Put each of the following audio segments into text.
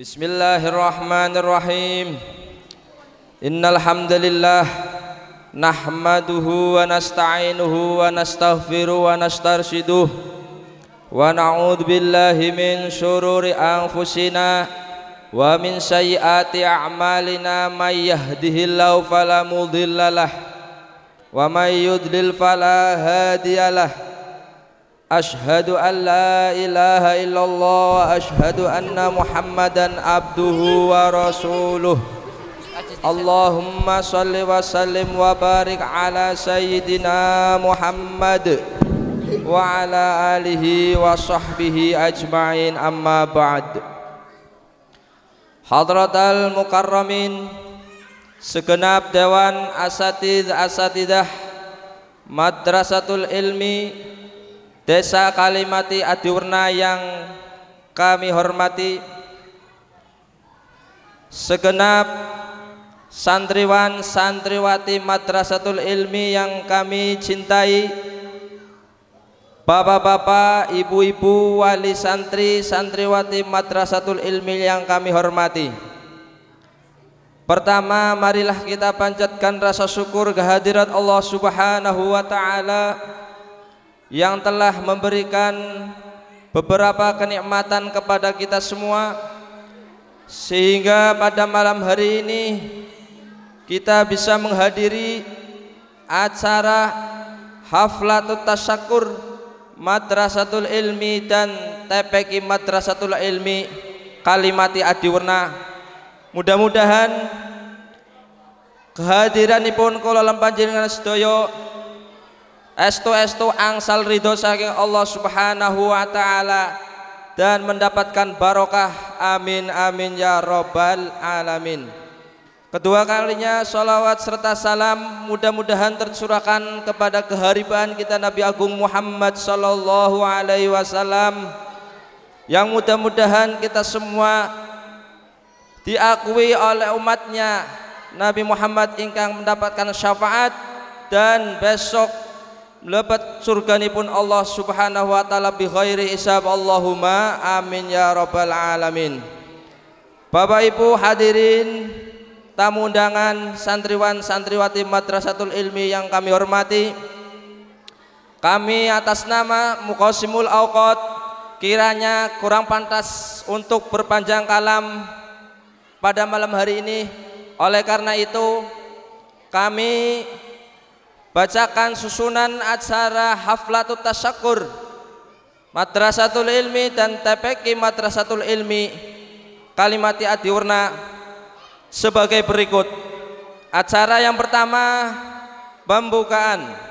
Bismillahirrahmanirrahim. Innal hamdalillah nahmaduhu wa nasta'inuhu wa nastaghfiruh wa nastarshiduh wa na'udzu billahi min shururi anfusina wa min sayyiati a'malina. May yahdihillahu fala mudhillalah wa may yudlil fala hadiyalah أشهد أن لا إله إلا الله وأشهد أن محمدا عبده ورسوله. اللهم صل وسلم وبارك على سيدنا محمد وعلى آله وصحبه أجمعين. أما بعد حضرة المكرمين segenap dewan asatid asatidah madrasatul ilmi Desa Kalimati Adiwarna yang kami hormati Segenap santriwan santriwati Madrasatul Ilmi yang kami cintai Bapak-bapak, ibu-ibu, wali santri, santriwati Madrasatul Ilmi yang kami hormati. Pertama, marilah kita panjatkan rasa syukur kehadirat Allah Subhanahu wa taala yang telah memberikan beberapa kenikmatan kepada kita semua sehingga pada malam hari ini kita bisa menghadiri acara Haflatul Tasyakur Madrasatul Ilmi dan TPK Madrasatul Ilmi Kalimati Adiwarna. Mudah-mudahan kehadiran pun kula lampanjenengan sedaya estu-estu angsal ridho saking Allah subhanahu wa ta'ala dan mendapatkan barokah. Amin amin ya robbal alamin. Kedua kalinya salawat serta salam mudah-mudahan tercurahkan kepada keharibaan kita Nabi Agung Muhammad sallallahu alaihi wasallam. Yang mudah-mudahan kita semua diakui oleh umatnya Nabi Muhammad ingkang mendapatkan syafaat dan besok melebat pun Allah Subhanahu wa taala bi khairi hisab Allahumma amin ya rabbal alamin. Bapak Ibu hadirin tamu undangan santriwan santriwati Madrasatul Ilmi yang kami hormati. Kami atas nama Muqasimul Auqat kiranya kurang pantas untuk berpanjang kalam pada malam hari ini. Oleh karena itu kami bacakan susunan acara haflatul tasyakur madrasatul ilmi dan TPK madrasatul ilmi kalimati adiwarna sebagai berikut. Acara yang pertama pembukaan.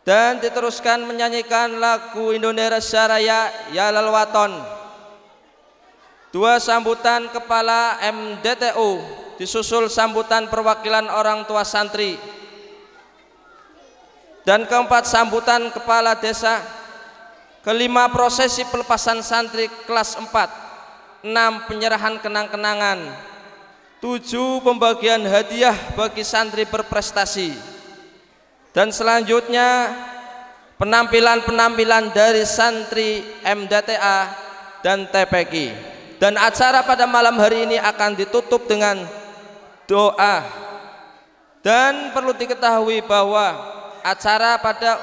Dan diteruskan menyanyikan lagu Indonesia Raya Ya Lalwaton. Dua sambutan kepala MDTU disusul sambutan perwakilan orang tua santri dan keempat sambutan kepala desa kelima prosesi pelepasan santri kelas 4 enam penyerahan kenang-kenangan tujuh pembagian hadiah bagi santri berprestasi dan selanjutnya penampilan-penampilan dari santri MDTA dan TPK dan acara pada malam hari ini akan ditutup dengan doa. Dan perlu diketahui bahwa acara pada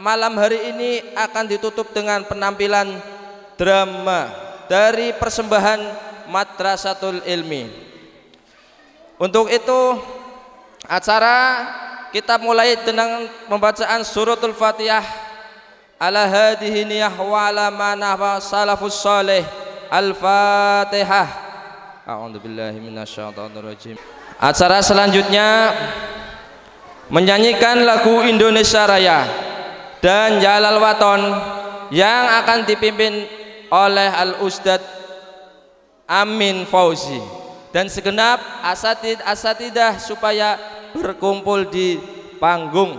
malam hari ini akan ditutup dengan penampilan drama dari persembahan Madrasatul Ilmi. Untuk itu acara kita mulai dengan pembacaan suratul Fatihah ala hadihi niyah wa ala manah salafus salih al-Fatihah. A'udzubillahi minasyaitonir rajim. Acara selanjutnya menyanyikan lagu Indonesia Raya dan Jalal Waton yang akan dipimpin oleh Al Ustadz Amin Fauzi. Dan segenap asatid asatidah supaya berkumpul di panggung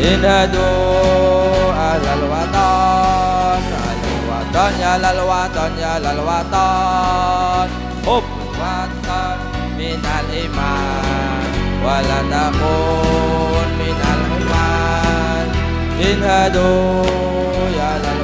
انادوا أهل الوطن أهل الوطن يا للوطن يا للوطن حب وطن من الإيمان ولا تكون من الحمار انادوا يا للوطن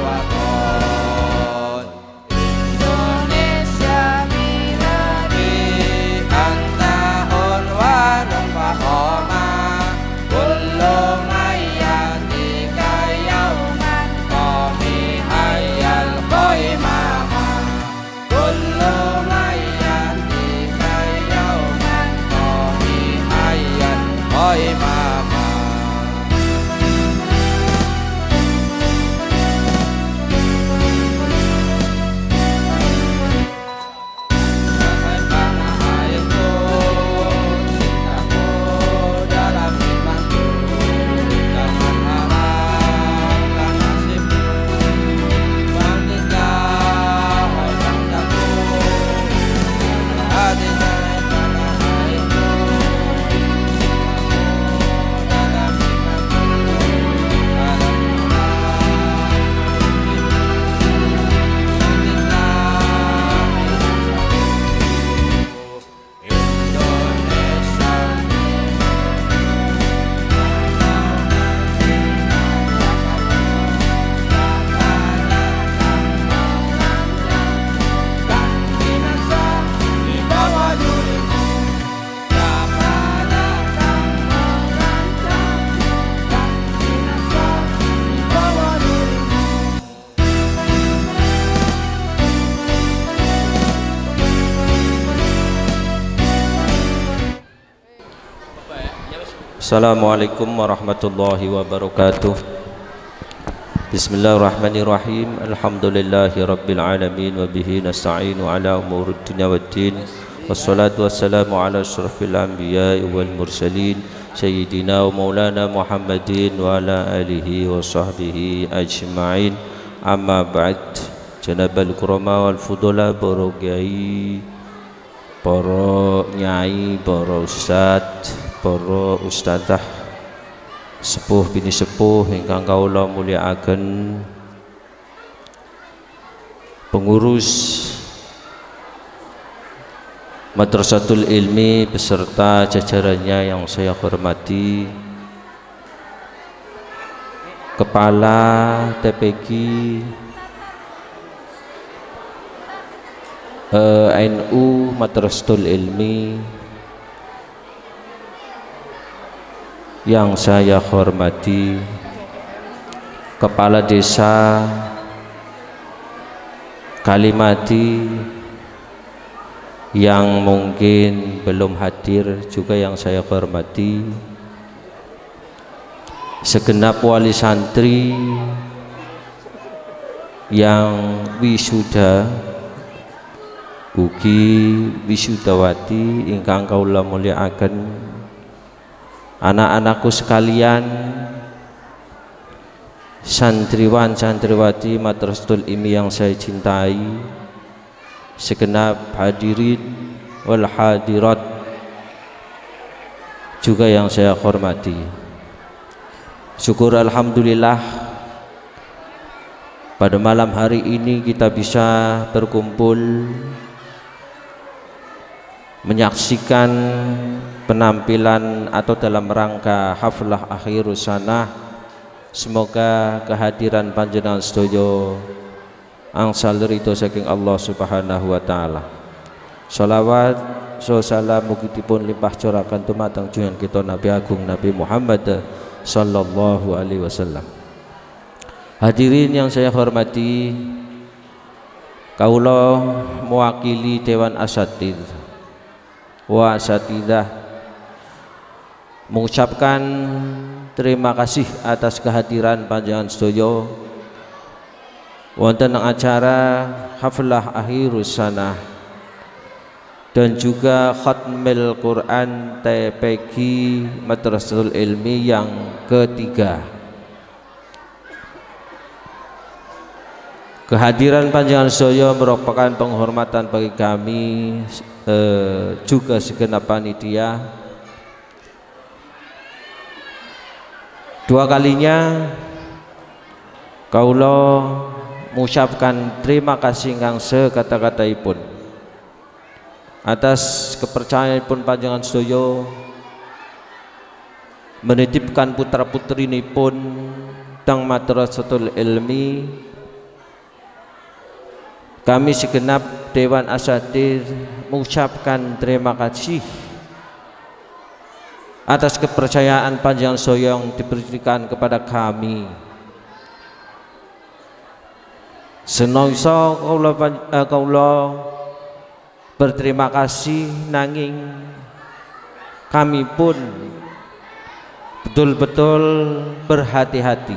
Assalamualaikum warahmatullahi wabarakatuh Bismillahirrahmanirrahim Alhamdulillahi rabbil alamin Wabihi nasta'inu ala umur dunia wa din Wassalatu wassalamu ala ashrafil anbiya wal mursalin Sayyidina wa maulana Muhammadin Wa ala alihi wa sahbihi ajma'in Amma ba'd Janabal kurama wal fudula Barogai Para nyai, para ustad, para ustadzah sepuh bini sepuh ingkang kaula mulyakaken. Pengurus Madrasatul Ilmi beserta jajarannya yang saya hormati. Kepala TPG eh, NU Madrasatul Ilmi yang saya hormati Kepala Desa Kalimati yang mungkin belum hadir juga yang saya hormati segenap wali santri yang wisuda ugi wisudawati ingkang kaula mulyakaken anak-anakku sekalian santriwan santriwati madrasatul imi yang saya cintai segenap hadirin wal hadirat juga yang saya hormati. Syukur alhamdulillah pada malam hari ini kita bisa berkumpul menyaksikan penampilan atau dalam rangka haflah akhir sana semoga kehadiran panjenengan sedoyo angsal ridho saking Allah Subhanahu wa taala. Salawat so salam mugitipun limpah curakan tumatang jungan kita Nabi Agung Nabi Muhammad sallallahu alaihi wasallam. Hadirin yang saya hormati Kaulah mewakili Dewan Asatid wa asatidah mengucapkan terima kasih atas kehadiran panjangan sedoyo wonten acara haflah akhirus dan juga khatmil Quran TPG Madrasatul Ilmi yang ketiga Kehadiran panjangan soyo merupakan penghormatan bagi kami eh, juga segenap panitia. Dua kalinya kaulo mengucapkan terima kasih ingkang sekata-kataipun atas kepercayaan pun panjangan sedoyo menitipkan putra putri ini pun tang madrasatul ilmi kami segenap Dewan Asatir mengucapkan terima kasih atas kepercayaan panjang soyong diberikan kepada kami. Senoiso kaulah kaulah berterima kasih nanging kami pun betul-betul berhati-hati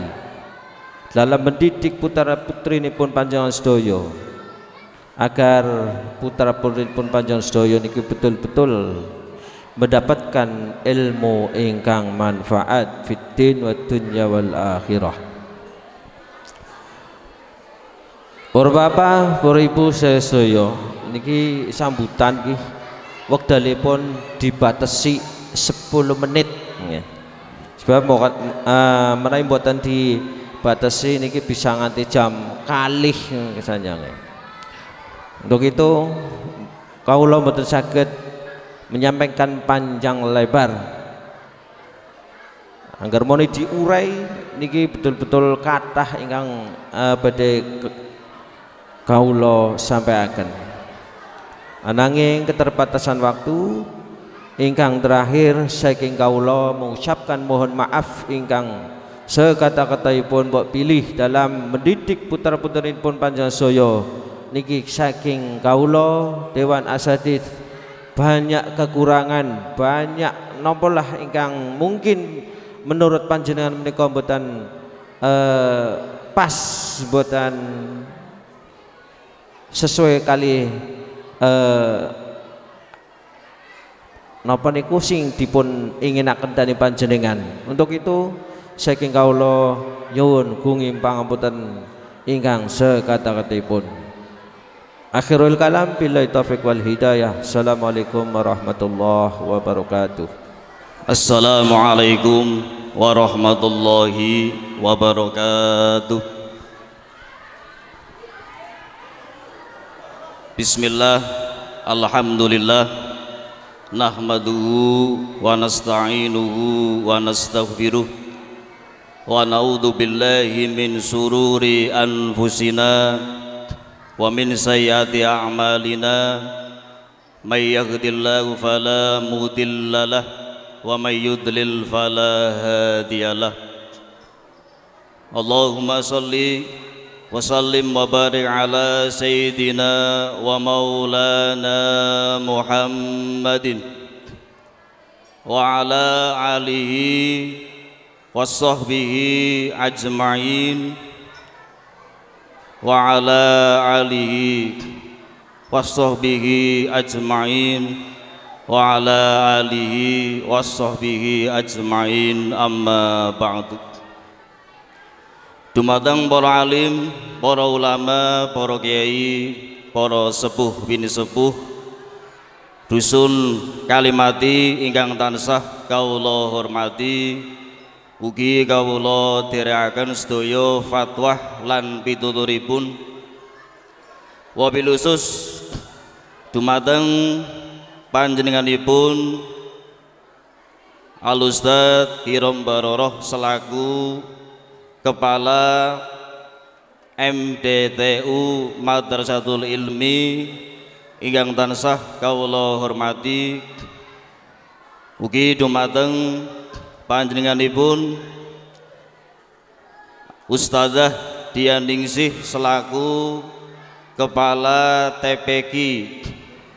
dalam mendidik putra putri ini pun panjang sedoyo agar putra putri pun panjang sedoyo ini betul-betul mendapatkan ilmu ingkang manfaat fitin wa dunya wal akhirah Para bapak, ibu sedaya niki sambutan nggih wekdalipun dibatasi 10 menit nggih. Sebab mau uh, menawi mboten dibatasi niki bisa nganti jam kalih kesanya nggih. Untuk itu kawula mboten saged menyampaikan panjang lebar. Anggar mau diurai niki betul-betul kathah ingkang uh, badhe kaulo sampai akan ananging keterbatasan waktu ingkang terakhir saking kaulo mengucapkan mohon maaf ingkang sekata-kataipun mbok pilih dalam mendidik putra-putri pun panjang soyo niki saking kaulo dewan asatid banyak kekurangan banyak nompolah ingkang mungkin menurut panjenengan menika mboten eh, pas mboten sesuai kali eh, napa niku sing dipun inginaken dani panjenengan. Untuk itu saking kawula nyuwun gungi pangapunten ingkang sekata-katipun akhirul kalam billahi taufik wal hidayah. Assalamualaikum warahmatullahi wabarakatuh. Assalamualaikum warahmatullahi wabarakatuh. Bismillah Alhamdulillah Nahmaduhu wa nasta'inuhu wa nastaghfiruh Wa na'udhu billahi min sururi anfusina ومن سيئات أعمالنا من يهد الله فلا مضل له ومن يضلل فلا هادي له. اللهم صل وسلم وبارك على سيدنا ومولانا محمد وعلى آله وصحبه أجمعين. وعلى آله وصحبه أجمعين وعلى آله وصحبه أجمعين أما بعد Dumateng para alim, para ulama, para kiai, para sepuh bini sepuh dusun kalimati ingkang tansah kawula hormati Ugi kawula dherekaken sedaya fatwa lan pituturipun. Wabil khusus dumateng panjenenganipun Al Ustaz Kirom Baroroh selaku Kepala MDTU Madrasatul Ilmi ingkang tansah kawula hormati. Ugi dumateng panjenenganipun Ustazah Dianingsih selaku Kepala TPQ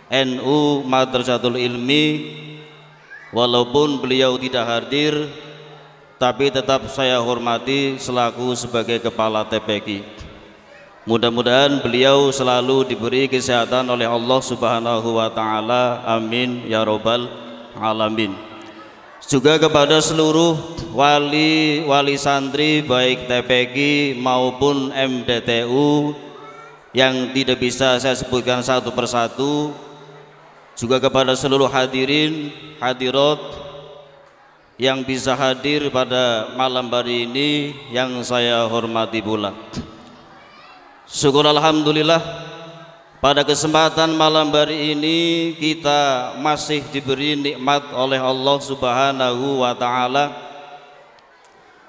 NU Madrasatul Ilmi walaupun beliau tidak hadir tapi tetap saya hormati selaku sebagai kepala TPQ. Mudah-mudahan beliau selalu diberi kesehatan oleh Allah Subhanahu wa taala. Amin ya robbal alamin. Juga kepada seluruh wali wali santri baik TPQ maupun MDTU yang tidak bisa saya sebutkan satu persatu juga kepada seluruh hadirin hadirat yang bisa hadir pada malam hari ini yang saya hormati pula. Syukur Alhamdulillah pada kesempatan malam hari ini kita masih diberi nikmat oleh Allah Subhanahu wa taala.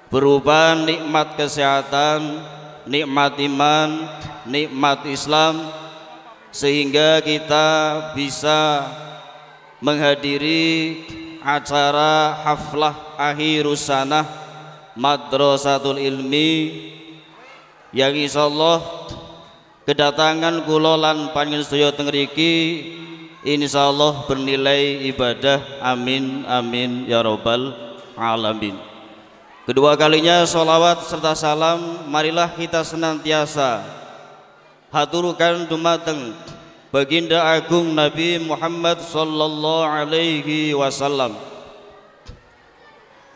Berupa nikmat kesehatan, nikmat iman, nikmat Islam sehingga kita bisa menghadiri acara haflah akhir sanah Madrasatul Ilmi yang insyaallah kedatangan kula lan panjenengan sedaya teng mriki insyaallah bernilai ibadah. Amin amin ya rabbal alamin. Kedua kalinya sholawat serta salam marilah kita senantiasa haturkan dumateng baginda agung Nabi Muhammad sallallahu alaihi wasallam.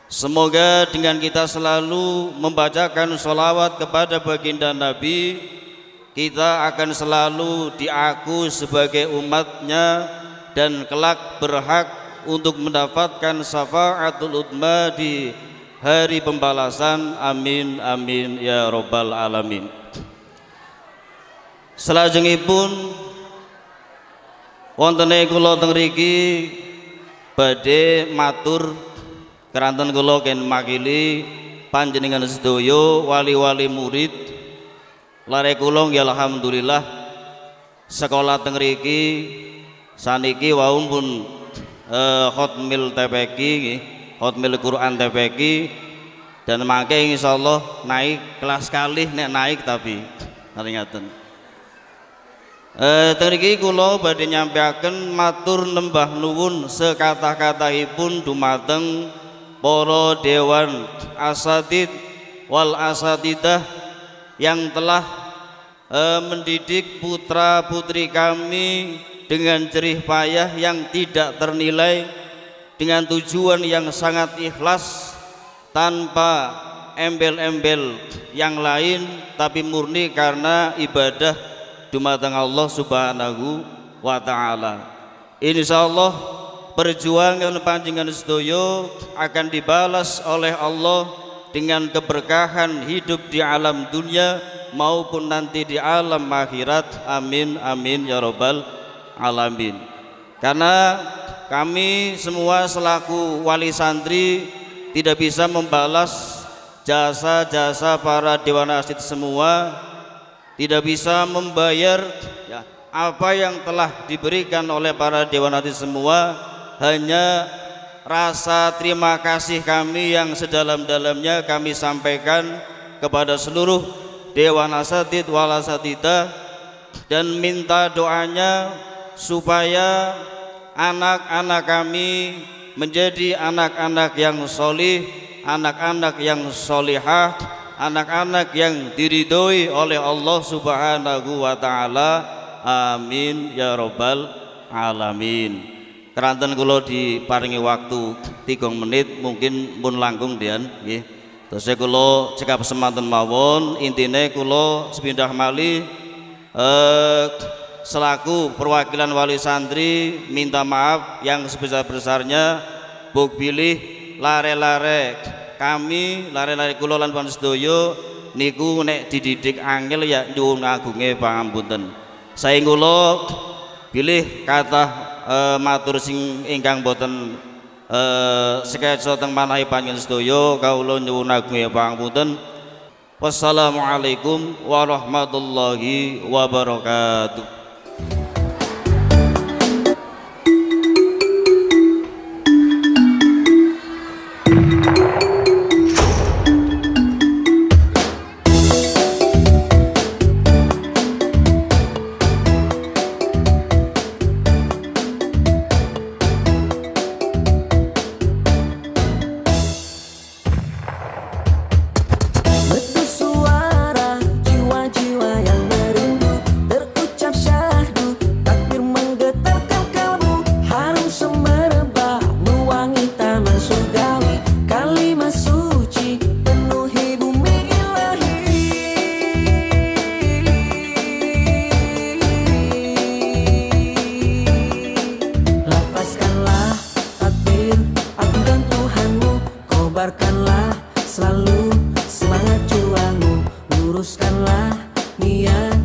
Semoga dengan kita selalu membacakan sholawat kepada baginda Nabi Kita akan selalu diaku sebagai umatnya Dan kelak berhak untuk mendapatkan syafaatul utma di hari pembalasan. Amin amin ya robbal alamin. Selajengipun wontene kula teng mriki badhe matur. Keranten kula ken makili panjenengan sedaya wali-wali murid lare kula nggih alhamdulillah. Sekolah teng mriki saniki wau pun eh, hotmil TPQ hotmil Quran TPQ dan mangke insyaallah naik kelas kali nek naik tapi ngaten. Eh mriki kula badhe nyampeaken matur nembah nuwun sekata-katahipun dumateng para dewan asatid wal asatidah yang telah eh, mendidik putra-putri kami dengan jerih payah yang tidak ternilai dengan tujuan yang sangat ikhlas tanpa embel-embel yang lain tapi murni karena ibadah dumateng Allah Subhanahu wa taala. Insyaallah perjuangan panjenengan sedaya akan dibalas oleh Allah dengan keberkahan hidup di alam dunia maupun nanti di alam akhirat. Amin amin ya rabbal alamin. Karena kami semua selaku wali santri tidak bisa membalas jasa-jasa para dewan asid semua tidak bisa membayar ya, apa yang telah diberikan oleh para dewan hati semua hanya rasa terima kasih kami yang sedalam-dalamnya kami sampaikan kepada seluruh dewan asatid wal asatida dan minta doanya supaya anak-anak kami menjadi anak-anak yang solih anak-anak yang solihah anak-anak yang diridhoi oleh Allah Subhanahu wa taala. Amin ya robbal alamin. Keranten kula diparingi waktu 3 menit mungkin pun langkung dian nggih. Terus kula cekap semanten mawon intine kula sepindah mali eh, selaku perwakilan wali santri minta maaf yang sebesar-besarnya buk pilih lare-lare kami lare-lare kula lan pansedaya niku nek dididik angel ya nyuwun agunge pangapunten. Sae kula pilih kata e, matur sing ingkang boten e, sekeca teng manahi panjenengan sedaya kawula nyuwun agunge pangapunten. Wassalamualaikum warahmatullahi wabarakatuh. Teruskanlah niat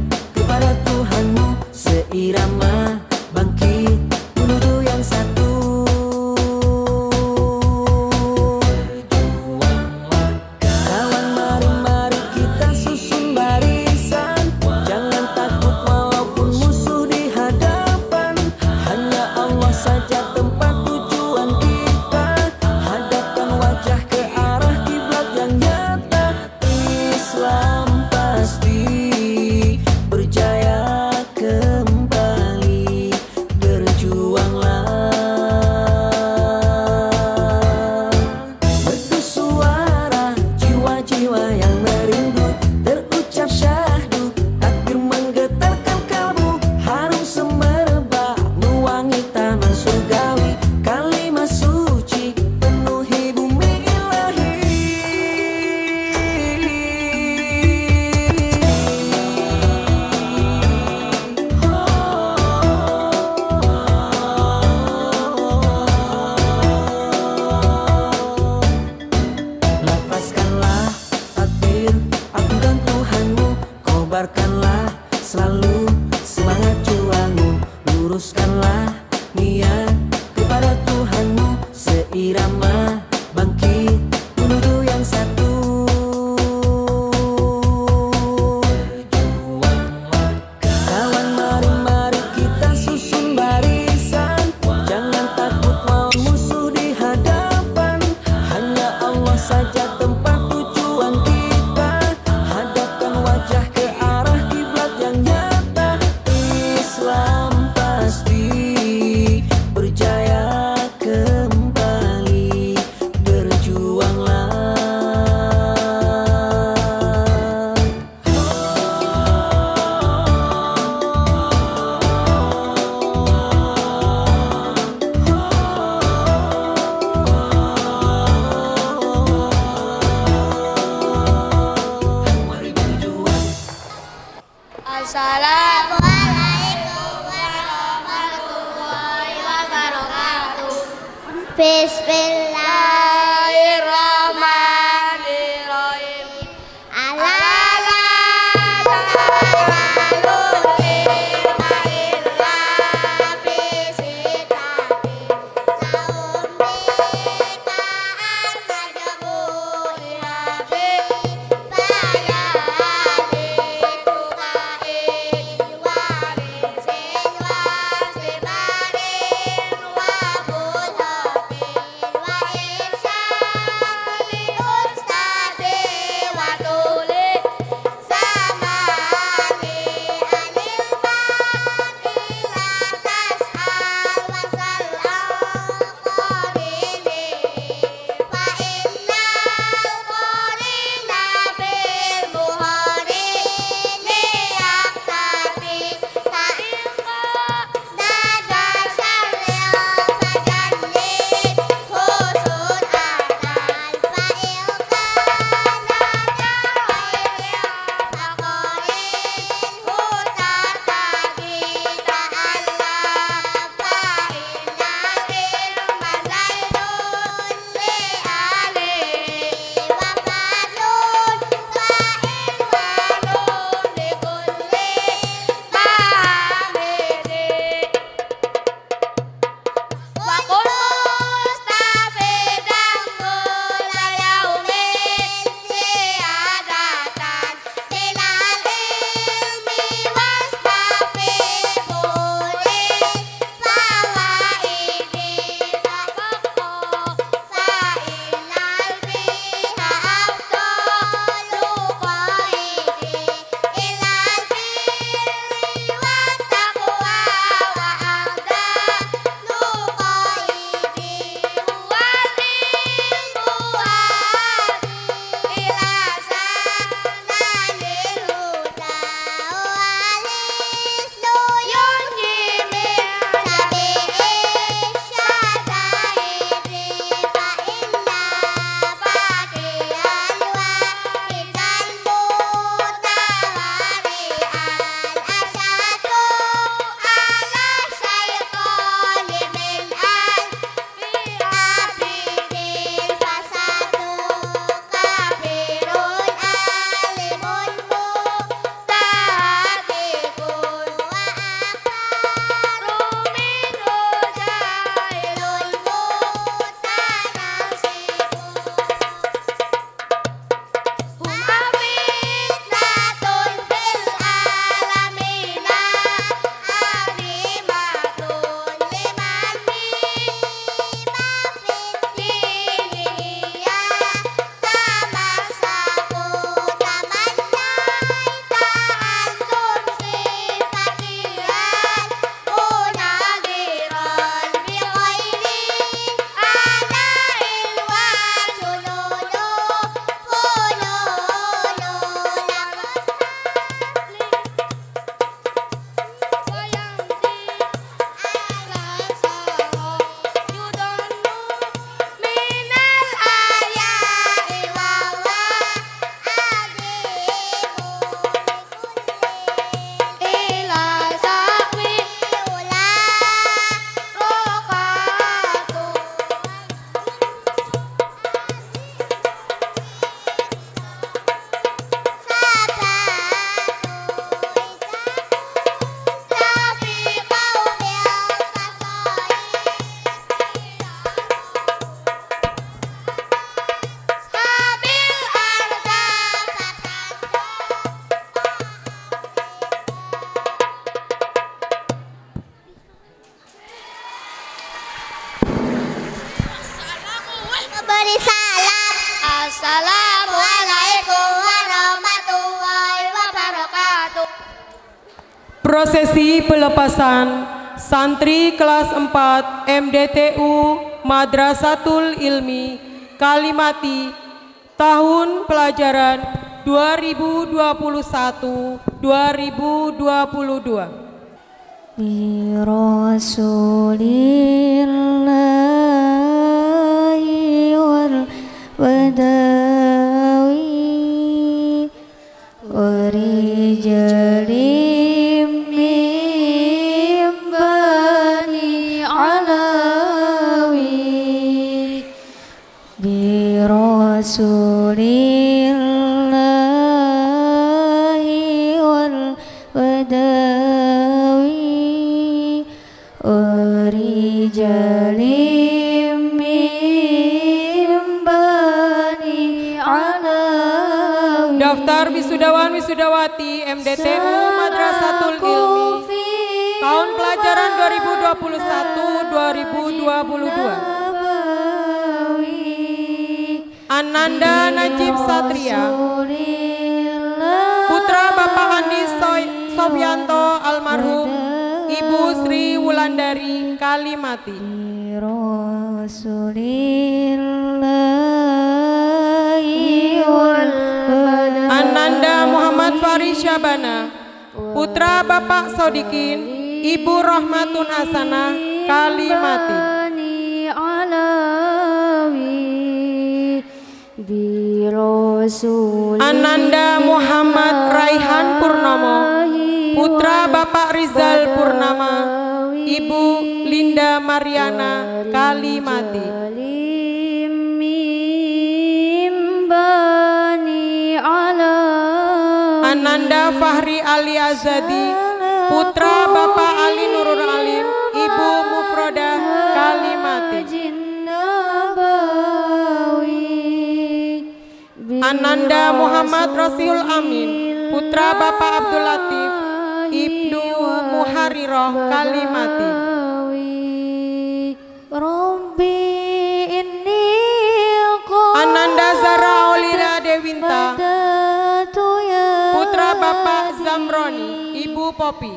pelepasan santri kelas 4 MDTU Madrasatul Ilmi Kalimati tahun pelajaran 2021-2022. Birasulillahi wal rasulillahi wal wadawi urijalim mimbani alawi Daftar wisudawan wisudawati MDTU Madrasatul Ilmi. tahun pelajaran 2021 2022 Ananda Najib Satria, putra Bapak Andi Sofyanto almarhum, Ibu Sri Wulandari Kalimati. Ananda Muhammad Faris Syabana, putra Bapak Sodikin, Ibu Rahmatun Hasanah Kalimati. Ananda Muhammad Raihan Purnomo, putra Bapak Rizal Purnama, Ibu Linda Mariana Kalimati. Ananda Fahri Ali Azadi, putra Bapak Ali Nurul Alim, Ananda Muhammad Rasul Amin, putra Bapak Abdul Latif, Ibnu Muhariroh Kalimati. Ananda Zara Aulina Dewinta, ya putra Bapak Zamroni, Ibu Popi.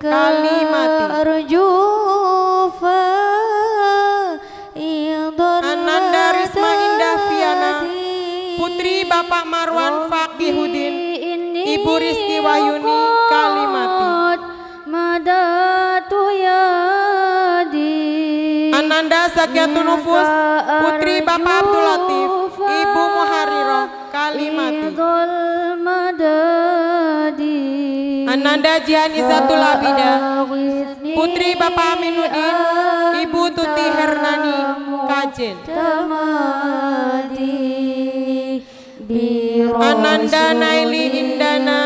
Kalimati. Putri Bapak Marwan Fakihudin, Ibu Rizky Wahyuni Kalimati. Ananda Zakiatun Nufus, Putri Bapak Abdul Latif, Ibu Muhariroh Kalimati. Ananda Jihan Izatul Abida, Putri Bapak Aminuddin, Ibu Tuti Hernani Kajen. Ananda Naili Indana,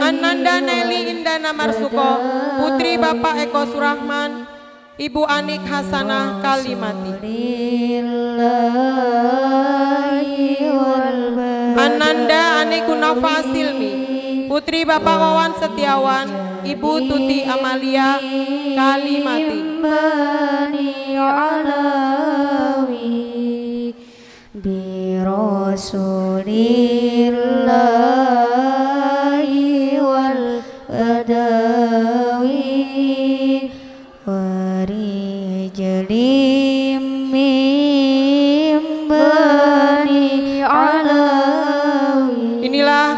Ananda Naili Indana Marsuko, Putri Bapak Eko Surahman, Ibu Anik Hasanah Kalimati. Ananda Anik Gunafa Silmi, Putri Bapak Wawan Setiawan, Ibu Tuti Amalia Kalimati. Wa rijalim mim bani alawi Inilah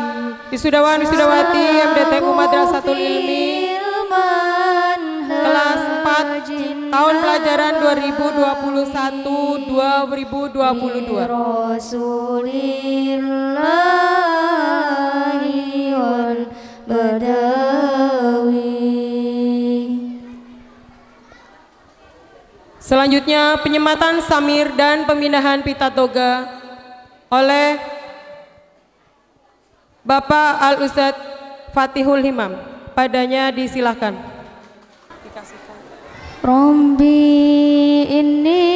wisudawan wisudawati Madrasatul Ilmi. Kelas 4 tahun pelajaran 2021-2022. Rasulillahi wal badawi Selanjutnya penyematan samir dan pemindahan pita toga oleh Bapak Al Ustadz Fatihul Himam. Padanya disilahkan. Rabbi inni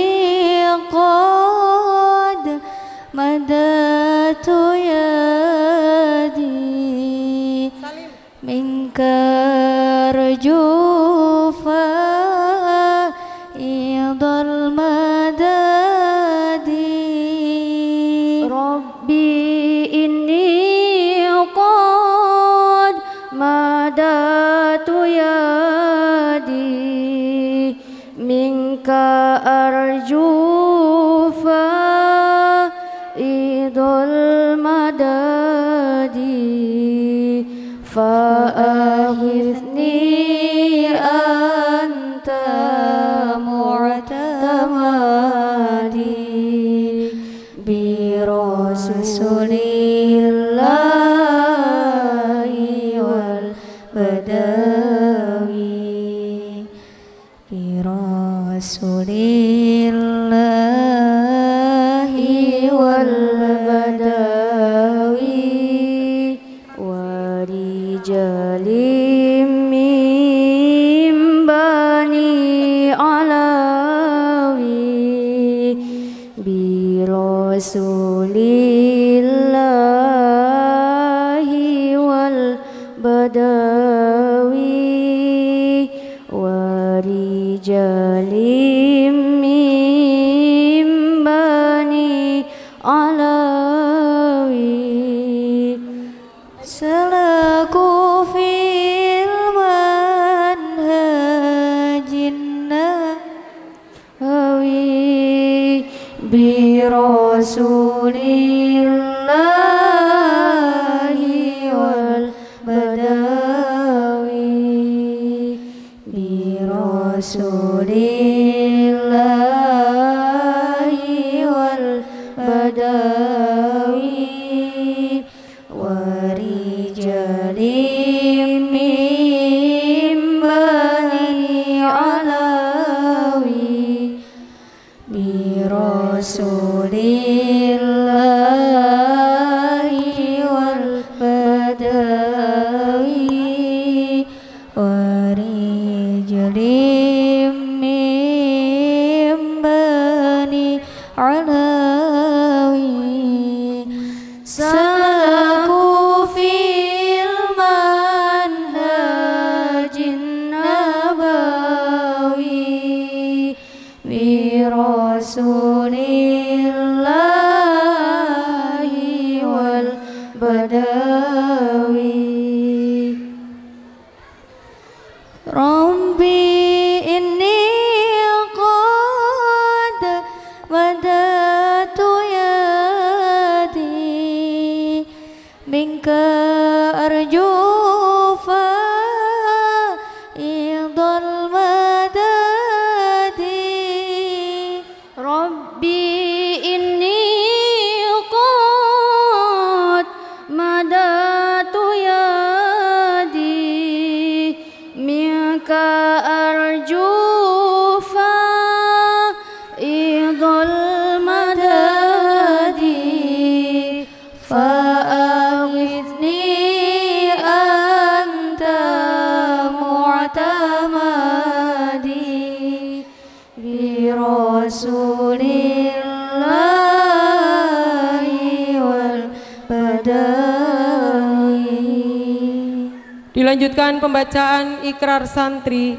Dilanjutkan pembacaan ikrar santri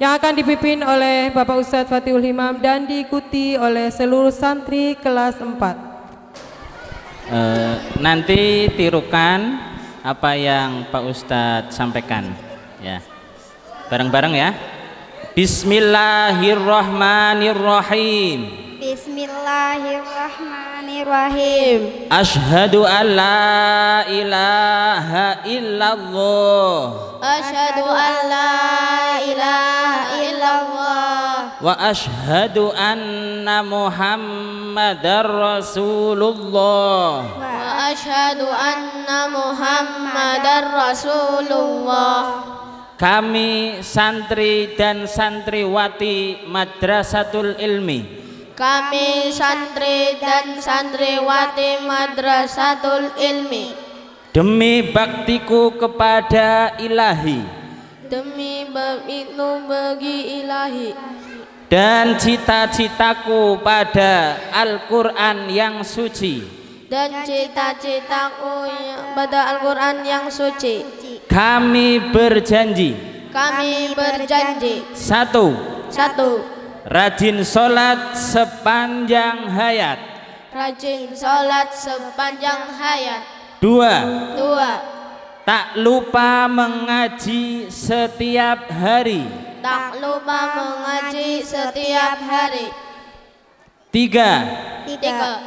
yang akan dipimpin oleh Bapak Ustadz Fatihul Himam dan diikuti oleh seluruh santri kelas 4. Eh, nanti tirukan apa yang Pak Ustadz sampaikan. Ya. Bareng-bareng ya بسم الله الرحمن الرحيم بسم الله الرحمن الرحيم أشهد أن لا إله إلا الله أشهد أن لا إله إلا الله وأشهد أن محمد رسول الله وأشهد أن محمد رسول الله Kami santri dan santriwati Madrasatul Ilmi. Kami santri dan santriwati Madrasatul Ilmi. Demi baktiku kepada ilahi. Demi begitu bagi ilahi. Dan cita-citaku pada Al-Quran yang suci. Dan cita-citaku pada Al-Quran yang suci. Kami berjanji. Kami berjanji. Satu. Satu. Rajin sholat sepanjang hayat. Rajin sholat sepanjang hayat. dua. Dua. Tak lupa mengaji setiap hari. Tak lupa mengaji setiap hari. tiga. Tiga.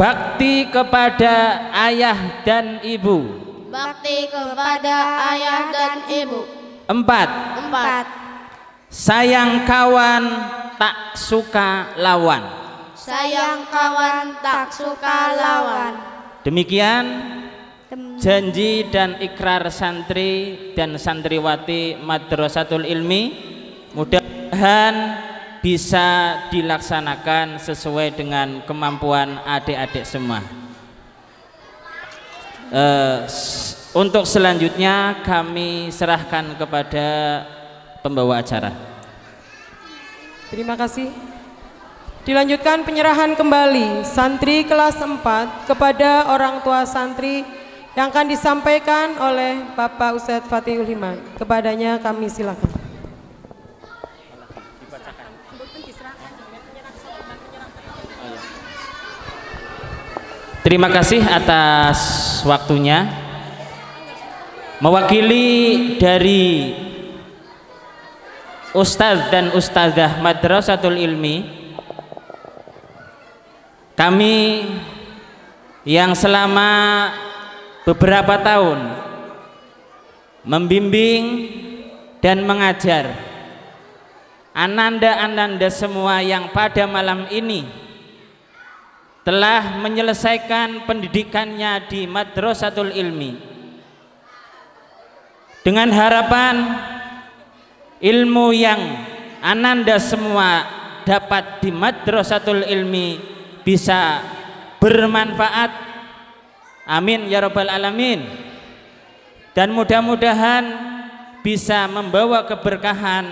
Bakti kepada ayah dan ibu bakti kepada ayah dan ibu. empat. Empat. Sayang kawan tak suka lawan. Sayang kawan tak suka lawan. demikian janji dan ikrar santri dan santriwati Madrasatul Ilmi. Mudah-mudahan bisa dilaksanakan sesuai dengan kemampuan adik-adik semua eh, untuk selanjutnya kami serahkan kepada pembawa acara. Terima kasih. Dilanjutkan penyerahan kembali santri kelas 4 kepada orang tua santri yang akan disampaikan oleh Bapak Ustadz Fatihul Himan. Kepadanya kami silakan. Terima kasih atas waktunya. Mewakili dari Ustadz dan Ustadzah Madrasatul Ilmi Kami yang selama beberapa tahun membimbing dan mengajar Ananda-ananda semua yang pada malam ini telah menyelesaikan pendidikannya di Madrasatul Ilmi. Dengan harapan ilmu yang ananda semua dapat di Madrasatul Ilmi bisa bermanfaat. Amin ya rabbal alamin. Dan mudah-mudahan bisa membawa keberkahan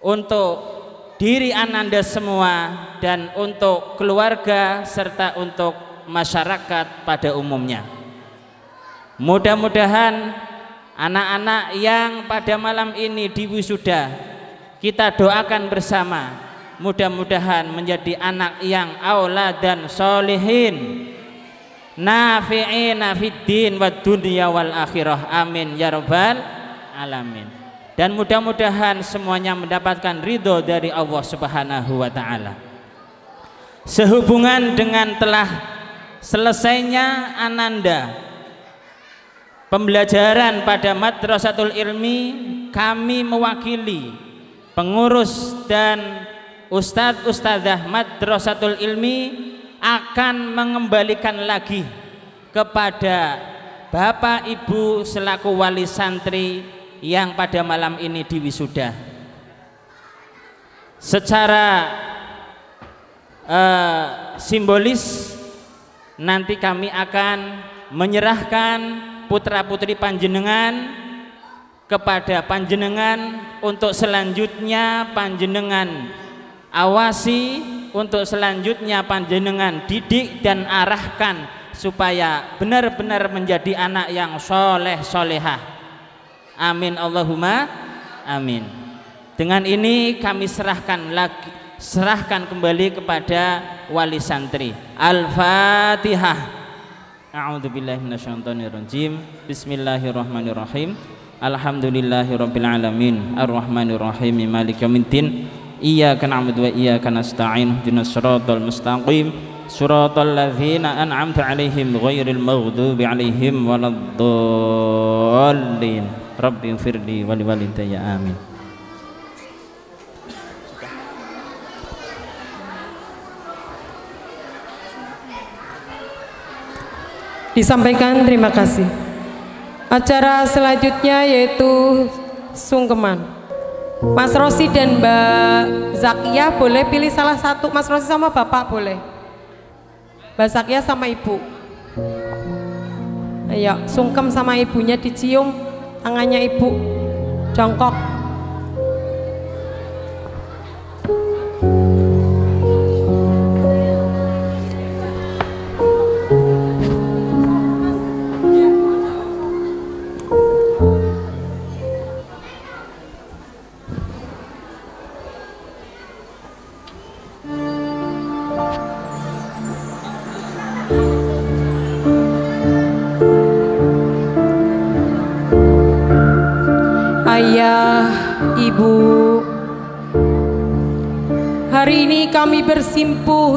untuk diri ananda semua dan untuk keluarga serta untuk masyarakat pada umumnya. Mudah-mudahan anak-anak yang pada malam ini di wisuda kita doakan bersama. Mudah-mudahan menjadi anak yang aula dan solehin nafi'ina fid din wa dunya wal akhirah. Amin ya rabbal alamin dan mudah-mudahan semuanya mendapatkan ridho dari Allah Subhanahu wa taala. Sehubungan dengan telah selesainya Ananda pembelajaran pada Madrasatul Ilmi, kami mewakili pengurus dan ustadz ustadzah Madrasatul Ilmi akan mengembalikan lagi kepada Bapak Ibu selaku wali santri yang pada malam ini diwisuda. Secara eh, simbolis nanti kami akan menyerahkan putra putri panjenengan kepada panjenengan untuk selanjutnya panjenengan awasi untuk selanjutnya panjenengan didik dan arahkan supaya benar-benar menjadi anak yang soleh solehah amin Allahumma amin. Dengan ini kami serahkan lagi serahkan kembali kepada wali santri. Al-fatihah. A'udzubillahi minasyaitonirrajim. Bismillahirrahmanirrahim. Alhamdulillahirabbil alamin. Arrahmanirrahim. Maliki yaumiddin. Iyyaka na'budu wa iyyaka nasta'in. Ihdinas siratal mustaqim. Siratal ladzina an'amta 'alaihim ghairil maghdubi 'alaihim waladdallin Rabbi firli wa liwalidayya amin Disampaikan terima kasih. Acara selanjutnya yaitu sungkeman. Mas Rosi dan Mbak Zakia boleh pilih salah satu. Mas Rosi sama Bapak boleh. Mbak Zakia sama Ibu. Ayo, sungkem sama ibunya dicium tangannya ibu. Jongkok.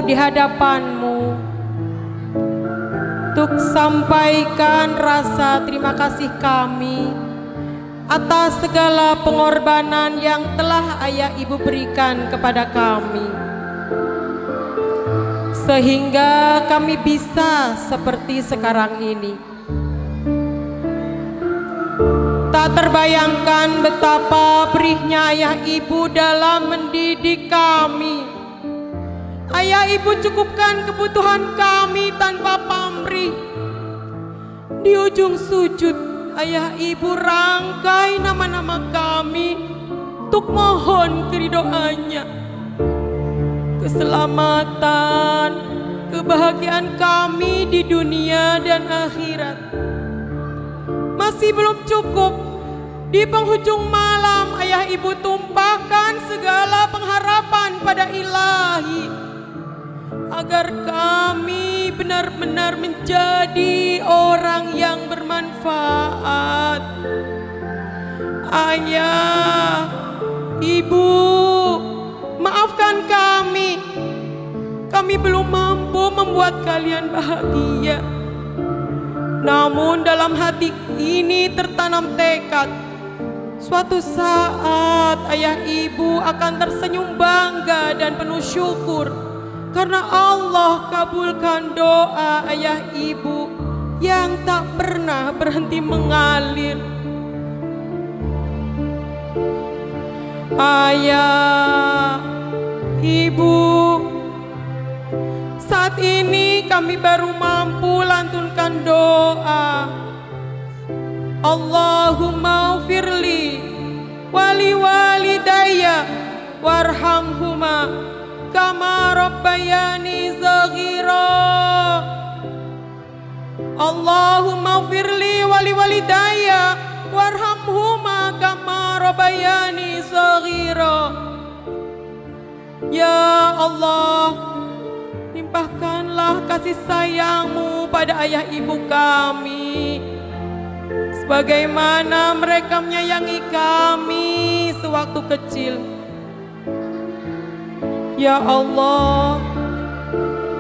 Di hadapanmu. Untuk sampaikan rasa terima kasih kami atas segala pengorbanan yang telah ayah ibu berikan kepada kami. Sehingga kami bisa seperti sekarang ini. Tak terbayangkan betapa perihnya ayah ibu dalam mendidik kami ayah ibu cukupkan kebutuhan kami tanpa pamrih Di ujung sujud, ayah ibu rangkai nama-nama kami untuk mohon keridoannya. Keselamatan, kebahagiaan kami di dunia dan akhirat. Masih belum cukup, di penghujung malam ayah ibu tumpahkan segala pengharapan pada ilahi agar kami benar-benar menjadi orang yang bermanfaat. Ayah, ibu, maafkan kami. Kami belum mampu membuat kalian bahagia. Namun dalam hati ini tertanam tekad Suatu saat ayah ibu akan tersenyum bangga dan penuh syukur karena Allah kabulkan doa ayah ibu yang tak pernah berhenti mengalir. Ayah, ibu, saat ini kami baru mampu lantunkan doa. Allahumma firli wali walidayya warhamhuma kama rabbayani zaghira Allahumma firli wali walidayya warhamhuma kama rabbayani zaghira Ya Allah limpahkanlah kasih sayangmu pada ayah ibu kami. Sebagaimana mereka menyayangi kami sewaktu kecil Ya Allah,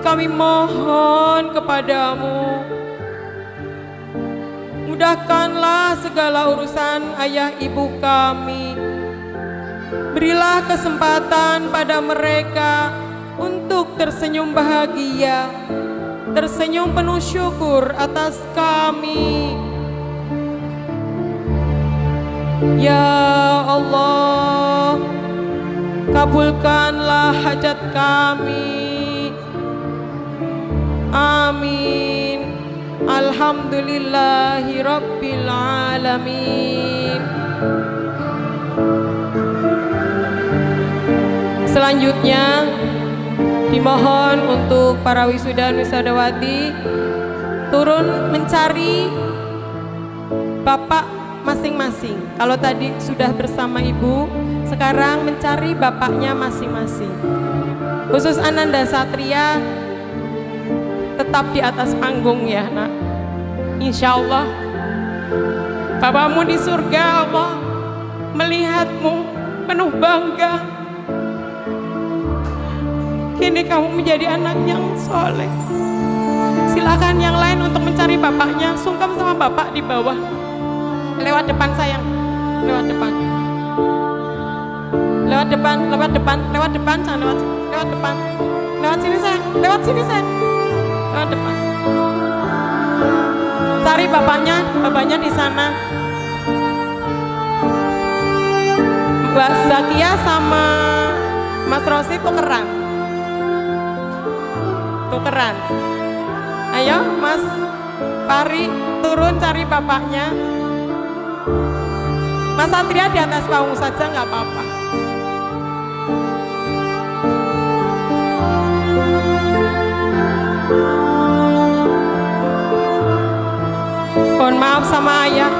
kami mohon kepadamu, mudahkanlah segala urusan ayah ibu kami. Berilah kesempatan pada mereka untuk tersenyum bahagia, tersenyum penuh syukur atas kami. Ya Allah, kabulkanlah hajat kami. Amin. Alhamdulillahi Rabbil Alamin. Selanjutnya dimohon untuk para wisuda wisudawati turun mencari bapak masing-masing. Kalau tadi sudah bersama ibu, sekarang mencari bapaknya masing-masing. Khusus Ananda Satria tetap di atas panggung ya nak. Insya Allah Bapakmu di surga Allah melihatmu penuh bangga. Kini kamu menjadi anak yang soleh. Silakan yang lain untuk mencari bapaknya, sungkem sama bapak di bawah. Lewat depan sayang, lewat depan lewat depan, lewat depan, lewat depan, jangan lewat, lewat depan, lewat sini sayang, lewat sini sayang, lewat depan. Cari bapaknya, bapaknya di sana. Mbak Zakia sama Mas Rosi tukeran, tukeran. Ayo Mas Pari turun cari bapaknya. Mas Satria di atas panggung saja nggak apa-apa. Mohon maaf sama ayah.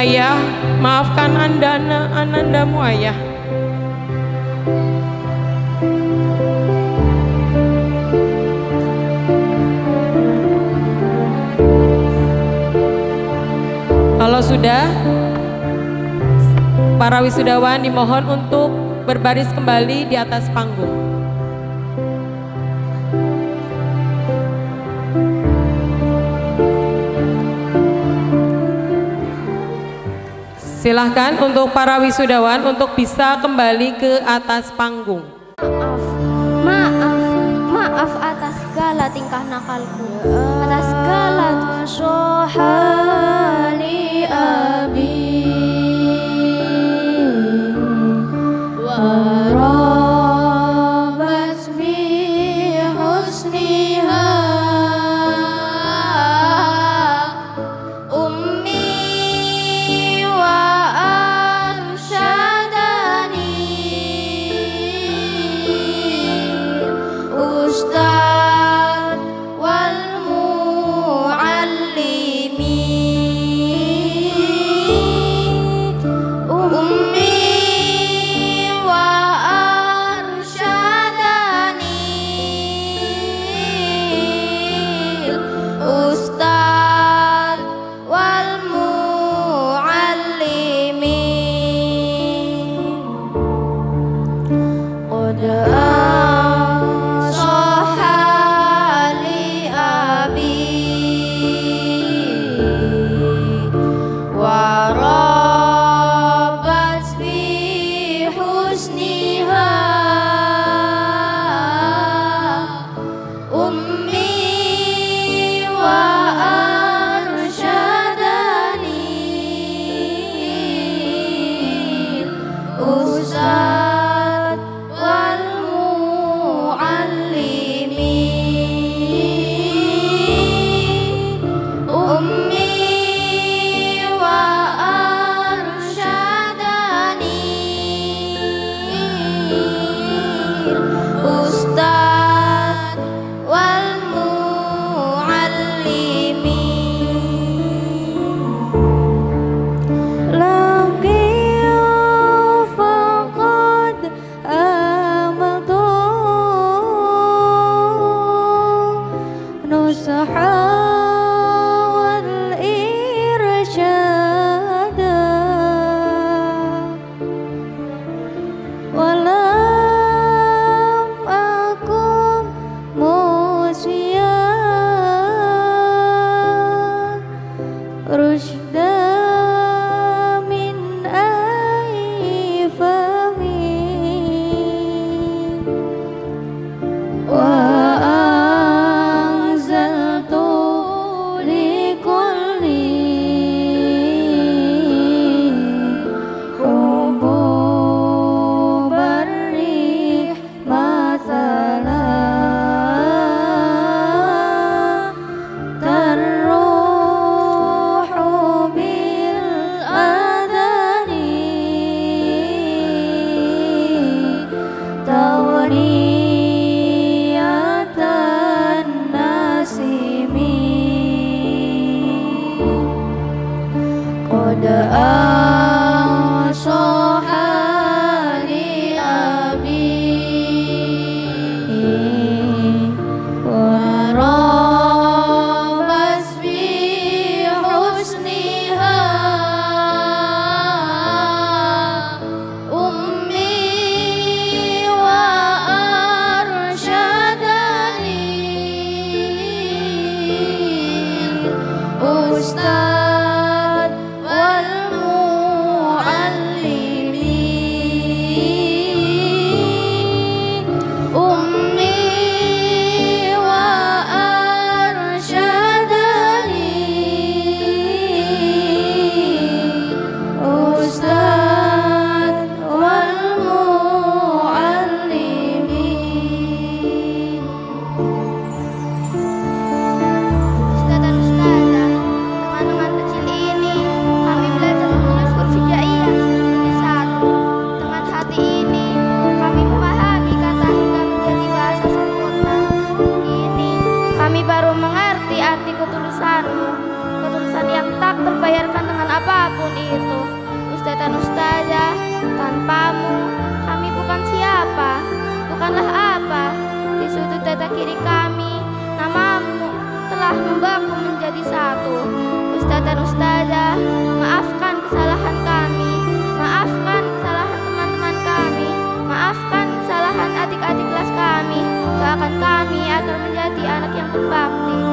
Ayah, maafkan Andana, Anandamu ayah. wisuda. Para wisudawan dimohon untuk berbaris kembali di atas panggung. Silahkan untuk para wisudawan untuk bisa kembali ke atas panggung. Maaf, maaf, maaf atas segala tingkah nakalku, atas segala dosa. Up. Yang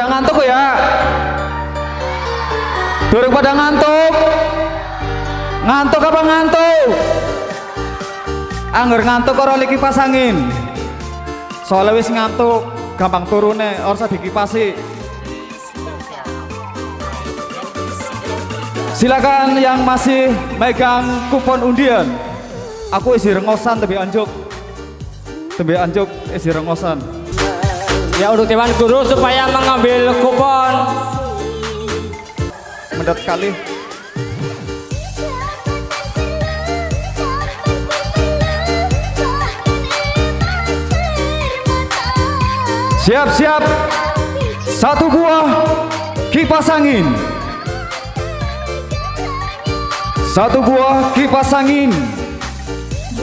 pada ngantuk ya. Durung pada ngantuk. Ngantuk apa ngantuk? Angger ngantuk oleh kipas angin. Soalnya wis ngantuk, gampang turune, ora usah dikipasi. Silakan yang masih megang kupon undian. Aku isi rengosan tebe anjuk. Tebe anjuk isi rengosan. Ya untuk Dewan Guru supaya mengambil kupon. Mendat kali. Siap-siap. Satu buah kipas angin. Satu buah kipas angin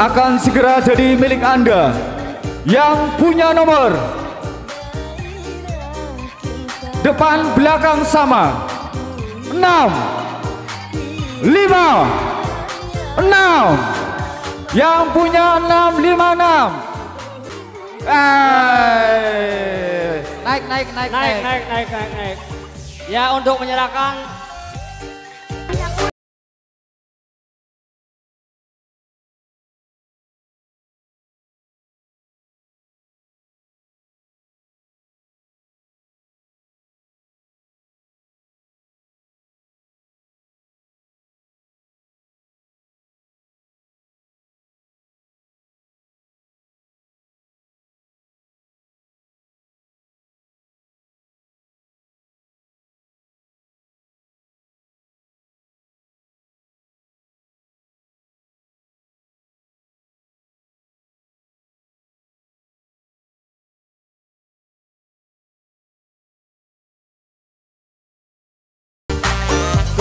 akan segera jadi milik Anda yang punya nomor depan belakang sama. Enam, lima, enam. Yang punya enam, lima, enam. Eh, naik, naik, naik, Naik, naik, naik, naik, naik. Ya untuk menyerahkan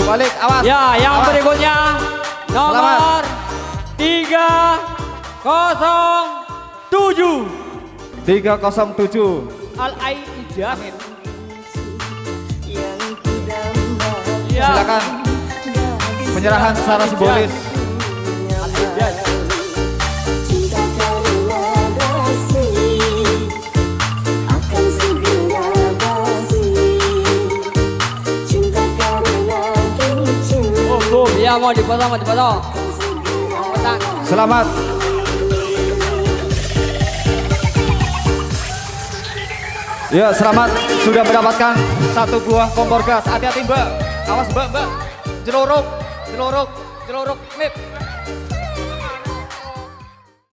Balik, awas. Ya, yang awas. berikutnya nomor tiga kosong tujuh 307. Al Aijaz. Ya, Silakan penyerahan secara simbolis. Oh, belum. Ya, mau dipotong, mau potong. Selamat. Ya, selamat sudah mendapatkan satu buah kompor gas. Hati-hati, Mbak. Awas, Mbak, Mbak. Jelorok, jelorok. Celuruk mip.